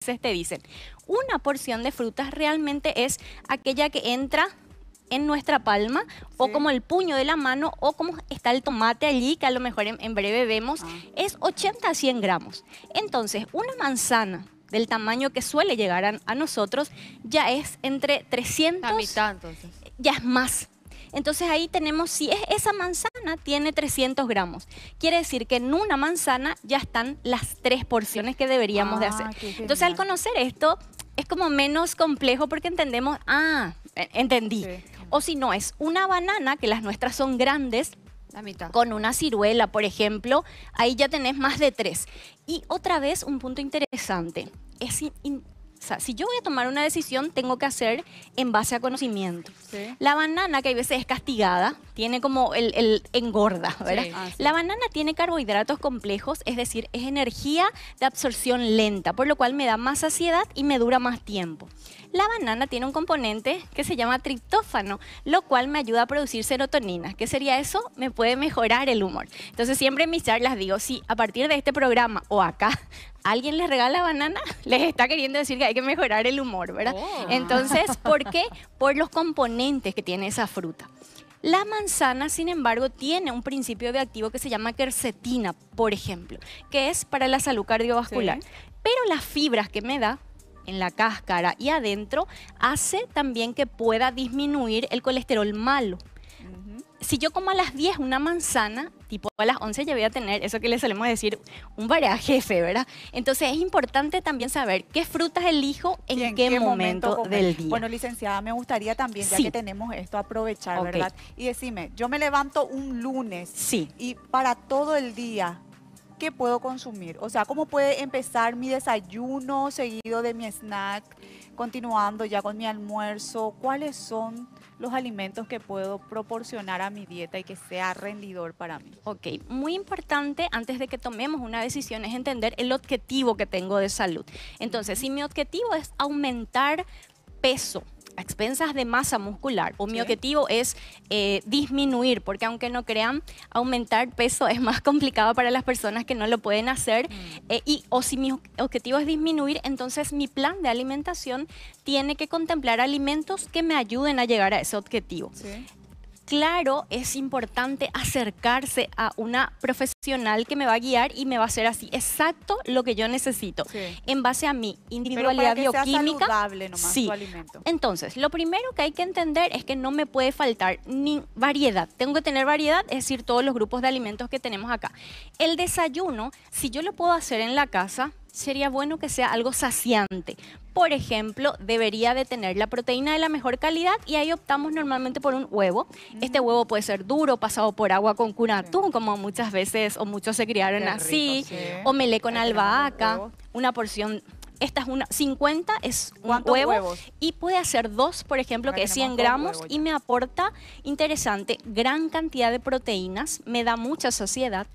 te dicen, una porción de frutas realmente es aquella que entra en nuestra palma o como el puño de la mano o como está el tomate allí, que a lo mejor en, breve vemos, ah. es 80 a 100 gramos. Entonces, una manzana del tamaño que suele llegar a, nosotros ya es entre 300... A mitad, entonces. Ya es más. Entonces ahí tenemos, si es esa manzana, tiene 300 gramos. Quiere decir que en una manzana ya están las tres porciones que deberíamos de ah, hacer. Entonces al conocer esto, es como menos complejo porque entendemos, ah, entendí. O si no, es una banana, que las nuestras son grandes, la mitad. Con una ciruela, por ejemplo, ahí ya tenés más de tres. Y otra vez, un punto interesante. Es o sea, si yo voy a tomar una decisión, tengo que hacer en base a conocimiento. La banana, que a veces es castigada, tiene como el, engorda, ¿verdad? Ah, la banana tiene carbohidratos complejos, es decir, es energía de absorción lenta, por lo cual me da más saciedad y me dura más tiempo. La banana tiene un componente que se llama triptófano, lo cual me ayuda a producir serotonina. ¿Qué sería eso? Me puede mejorar el humor. Entonces siempre en mis charlas digo, si a partir de este programa o acá alguien les regala banana, les está queriendo decir que hay que mejorar el humor, ¿verdad? Oh. Entonces, ¿por qué? Por los componentes que tiene esa fruta. La manzana, sin embargo, tiene un principio de activo que se llama quercetina, por ejemplo, que es para la salud cardiovascular. Pero las fibras que me da en la cáscara y adentro hace también que pueda disminuir el colesterol malo. Si yo como a las 10 una manzana, tipo a las 11 ya voy a tener eso que le solemos decir, un jefe, ¿verdad? Entonces es importante también saber qué frutas elijo en, qué, momento, del día. Bueno, licenciada, me gustaría también, ya que tenemos esto, aprovechar, ¿verdad? Y decime, yo me levanto un lunes sí. y para todo el día, ¿qué puedo consumir? O sea, ¿cómo puede empezar mi desayuno seguido de mi snack, continuando ya con mi almuerzo? ¿Cuáles son los alimentos que puedo proporcionar a mi dieta y que sea rendidor para mí? Ok, muy importante antes de que tomemos una decisión es entender el objetivo que tengo de salud. Entonces, si mi objetivo es aumentar peso, a expensas de masa muscular o mi objetivo es eh, disminuir, porque aunque no crean, aumentar peso es más complicado para las personas que no lo pueden hacer. Mm. Eh, y, o si mi objetivo es disminuir, entonces mi plan de alimentación tiene que contemplar alimentos que me ayuden a llegar a ese objetivo claro, es importante acercarse a una profesional que me va a guiar y me va a hacer así exacto lo que yo necesito en base a mi individualidad bioquímica. sí. alimento. Entonces, lo primero que hay que entender es que no me puede faltar ni variedad. Tengo que tener variedad, es decir, todos los grupos de alimentos que tenemos acá. El desayuno, si yo lo puedo hacer en la casa, sería bueno que sea algo saciante. Por ejemplo, debería de tener la proteína de la mejor calidad y ahí optamos normalmente por un huevo. Este huevo puede ser duro, pasado por agua con cunatún, como muchas veces o muchos se criaron así, o melé con albahaca, una porción esta es una 50 es un huevo y puede hacer dos, por ejemplo, que es 100 gramos y me aporta interesante gran cantidad de proteínas, me da mucha saciedad.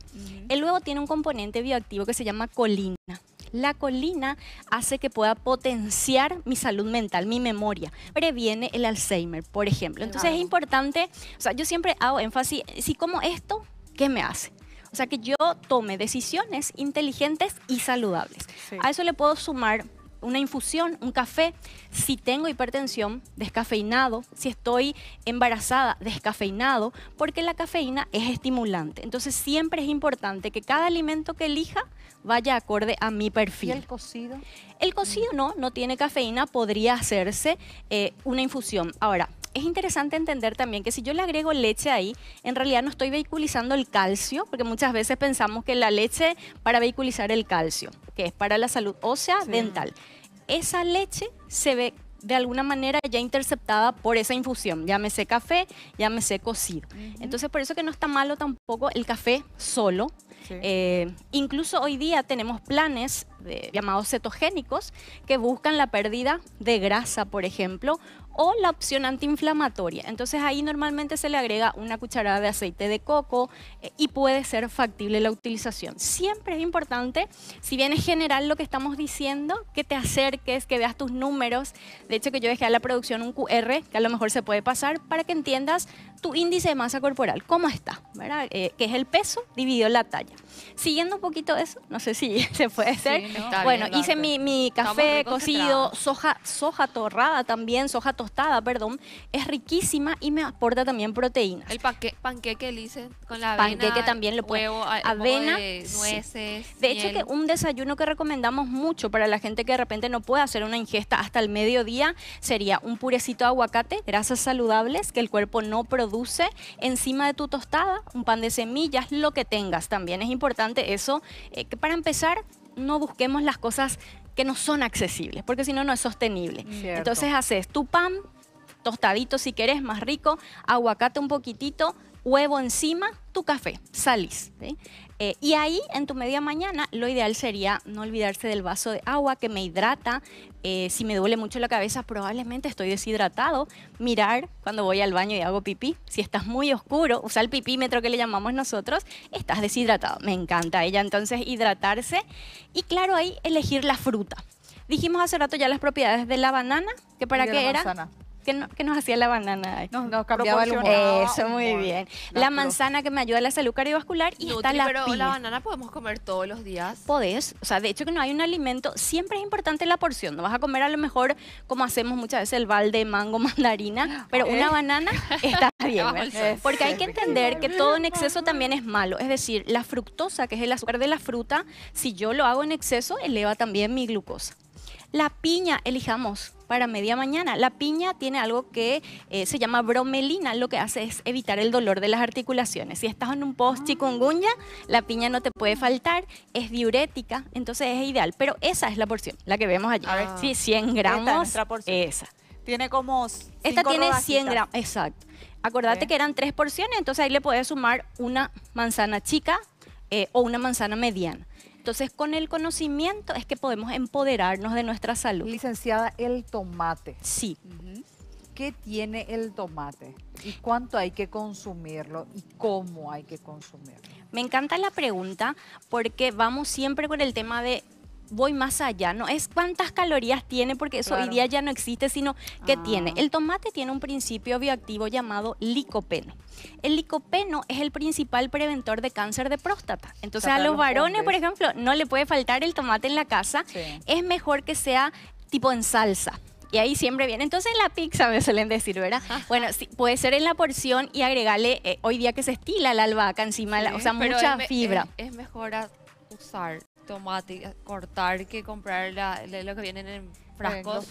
El huevo tiene un componente bioactivo que se llama colina. La colina hace que pueda potenciar mi salud mental, mi memoria. Previene el Alzheimer, por ejemplo. Entonces es importante, o sea, yo siempre hago énfasis, si como esto, ¿qué me hace? O sea, que yo tome decisiones inteligentes y saludables. A eso le puedo sumar una infusión, un café. Si tengo hipertensión, descafeinado. Si estoy embarazada, descafeinado, porque la cafeína es estimulante. Entonces siempre es importante que cada alimento que elija vaya acorde a mi perfil. ¿Y el cocido? El cocido no, no tiene cafeína, podría hacerse eh, una infusión. Ahora, es interesante entender también que si yo le agrego leche ahí, en realidad no estoy vehiculizando el calcio, porque muchas veces pensamos que la leche para vehiculizar el calcio, que es para la salud ósea dental. Esa leche se ve de alguna manera ya interceptada por esa infusión, llámese café, llámese cocido. Entonces por eso que no está malo tampoco el café solo. Eh, incluso hoy día tenemos planes llamados cetogénicos que buscan la pérdida de grasa, por ejemplo, o la opción antiinflamatoria. Entonces ahí normalmente se le agrega una cucharada de aceite de coco eh, y puede ser factible la utilización. Siempre es importante, si bien es general lo que estamos diciendo, que te acerques, que veas tus números. De hecho que yo dejé a la producción un QR que a lo mejor se puede pasar para que entiendas tu índice de masa corporal, cómo está, ¿verdad? Eh, que es el peso dividido la talla. Siguiendo un poquito eso, no sé si se puede hacer, Bueno, bien, hice mi, café cocido, soja, soja torrada también, soja tostada, perdón. Es riquísima y me aporta también proteínas. El panque, panqueque, Lice, con la avena. Panqueque también lo puede- huevo, avena, de sí. nueces. De hecho, que un desayuno que recomendamos mucho para la gente que de repente no puede hacer una ingesta hasta el mediodía sería un purecito de aguacate, grasas saludables que el cuerpo no produce, encima de tu tostada, un pan de semillas, lo que tengas. También es importante eso, eh, que para empezar no busquemos las cosas que no son accesibles, porque si no, no es sostenible. Cierto. Entonces haces tu pan, tostadito si querés, más rico, aguacate un poquitito, huevo encima, tu café, salís. ¿sí? Eh, y ahí, en tu media mañana, lo ideal sería no olvidarse del vaso de agua que me hidrata. Eh, si me duele mucho la cabeza, probablemente estoy deshidratado. Mirar cuando voy al baño y hago pipí. Si estás muy oscuro, usa el pipímetro que le llamamos nosotros, estás deshidratado. Me encanta ella. Entonces, hidratarse. Y claro, ahí elegir la fruta. Dijimos hace rato ya las propiedades de la banana, que para qué la era. manzana. ¿Qué, no- qué nos hacía la banana? Ay. No, cambiaba el humor. Eso, muy humor. bien. La manzana que me ayuda a la salud cardiovascular y está Nutri, la pero piña. la banana podemos comer todos los días. Podés, o sea, de hecho que no hay un alimento, siempre es importante la porción. No vas a comer a lo mejor como hacemos muchas veces el balde de mango, mandarina, pero una banana está bien. Porque hay que entender que todo en exceso también es malo. Es decir, la fructosa, que es el azúcar de la fruta, si yo lo hago en exceso, eleva también mi glucosa. La piña, elijamos para media mañana. La piña tiene algo que eh, se llama bromelina. Lo que hace es evitar el dolor de las articulaciones. Si estás en un post chikungunya, la piña no te puede faltar. Es diurética, entonces es ideal. Pero esa es la porción, la que vemos allí. A ver. Sí, 100 es gramos. porción. Esa. Tiene como Esta tiene 100 rodajitas. gramos, exacto. Acordate que eran tres porciones, entonces ahí le puedes sumar una manzana chica eh, o una manzana mediana. Entonces, con el conocimiento es que podemos empoderarnos de nuestra salud. Licenciada, el tomate. Sí. ¿Qué tiene el tomate? ¿Y cuánto hay que consumirlo? ¿Y cómo hay que consumirlo? Me encanta la pregunta porque vamos siempre con el tema de voy más allá, no es cuántas calorías tiene, porque eso hoy Claro. día ya no existe, sino qué Ah. tiene. El tomate tiene un principio bioactivo llamado licopeno. El licopeno es el principal preventor de cáncer de próstata. Entonces a los los varones, por hombres. ejemplo, no le puede faltar el tomate en la casa. Sí. Es mejor que sea tipo en salsa. Y ahí siempre viene. Entonces en la pizza me suelen decir, ¿verdad? Bueno, sí, puede ser en la porción y agregarle, eh, hoy día que se estila la albahaca encima, la- o sea, mucha es fibra. Es, es mejor usar tomate, cortar, que comprar la- la- lo que vienen en frascos.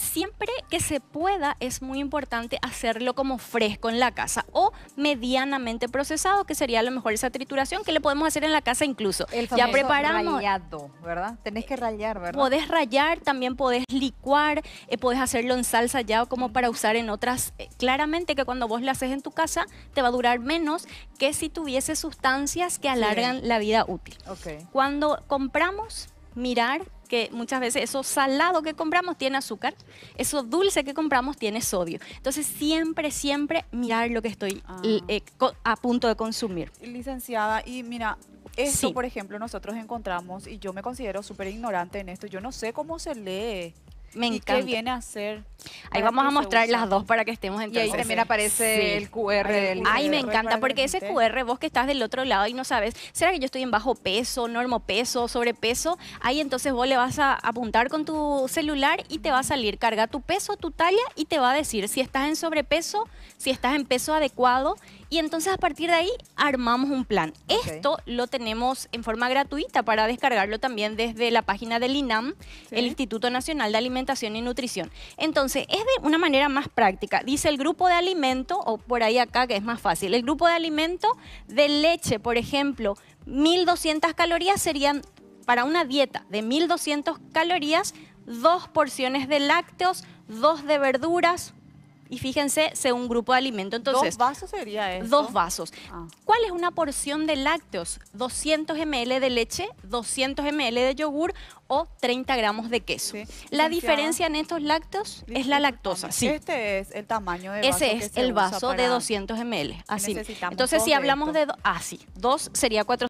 Siempre que se pueda es muy importante hacerlo como fresco en la casa o medianamente procesado, que sería a lo mejor esa trituración que le podemos hacer en la casa incluso. El ya preparamos. rallado, ¿verdad? Tenés que rallar, ¿verdad? Podés rallar, también podés licuar, eh, podés hacerlo en salsa ya como para usar en otras. Eh, claramente que cuando vos lo haces en tu casa te va a durar menos que si tuviese sustancias que alargan la vida útil. Ok. Cuando compramos, mirar que muchas veces eso salado que compramos tiene azúcar, eso dulce que compramos tiene sodio. Entonces siempre, siempre mirar lo que estoy Ah. eh, a punto de consumir. Licenciada, y mira, esto, Sí. por ejemplo, nosotros encontramos, y yo me considero súper ignorante en esto, yo no sé cómo se lee Me y encanta. qué viene a hacer. Ahí vamos a mostrar las dos para que estemos Y entonces. ahí también aparece Sí. el QR del. Ay, me encanta, porque que ese QR, vos que estás del otro lado y no sabes, ¿será que yo estoy en bajo peso, normopeso, sobrepeso? Ahí entonces vos le vas a apuntar con tu celular y te va a salir, carga tu peso, tu talla y te va a decir si estás en sobrepeso, si estás en peso adecuado. Y entonces a partir de ahí armamos un plan. Esto lo tenemos en forma gratuita para descargarlo también desde la página del INAM, Sí. el Instituto Nacional de Alimentación y Nutrición. Entonces, es de una manera más práctica. Dice el grupo de alimento, o por ahí acá que es más fácil, el grupo de alimento de leche, por ejemplo, 1200 calorías serían para una dieta de 1200 calorías, dos porciones de lácteos, dos de verduras, y fíjense, según grupo de alimento. Entonces, ¿Dos vasos sería eso? dos vasos. Ah. ¿Cuál es una porción de lácteos? 200 ml de leche, 200 ml de yogur o 30 gramos de queso. Sí. La diferencia en estos lácteos es la lactosa. Sí. Este es el tamaño de vaso Ese que es se el vaso de para- 200 ml. Así. Entonces, si hablamos de... do- Ah, sí. Dos sería 400